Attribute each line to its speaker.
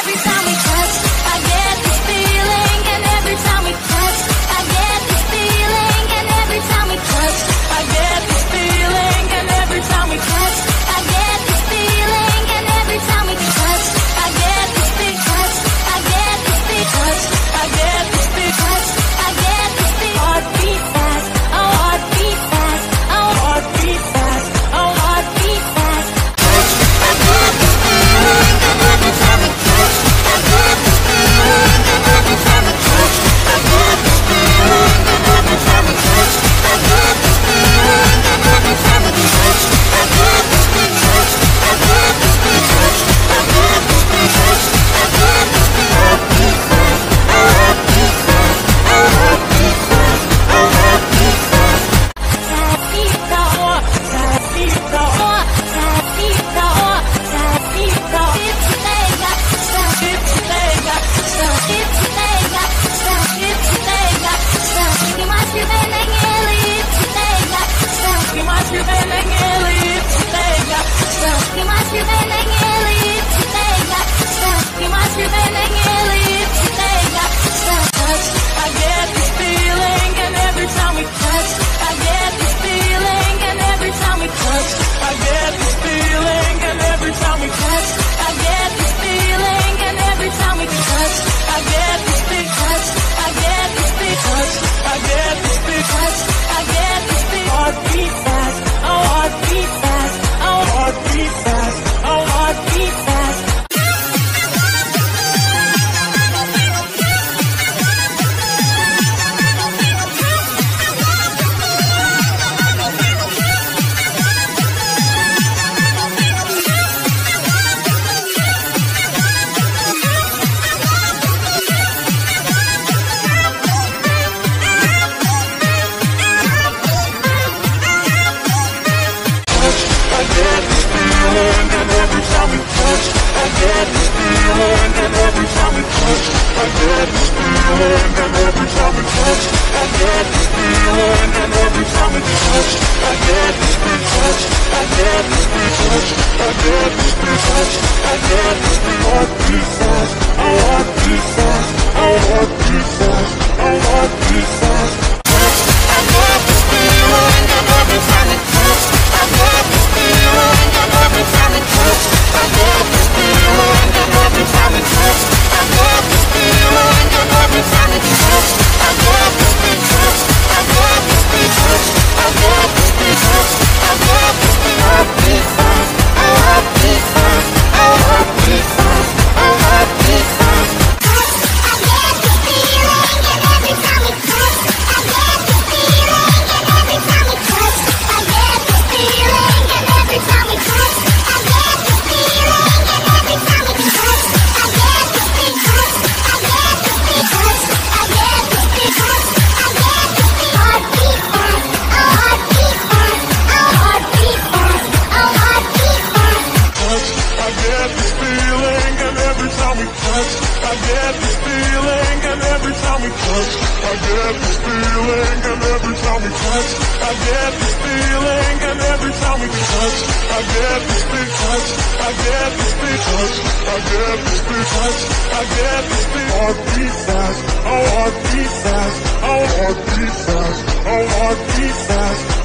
Speaker 1: everything. I want defense, I want defense, I
Speaker 2: want defense I get this feeling, and every time we touch, I get this feeling, and every time we touch, I get this big touch, I get this big touch, I get this big touch, I get this big heartbeat fast, oh heartbeat fast, oh heartbeat fast, oh heartbeat fast.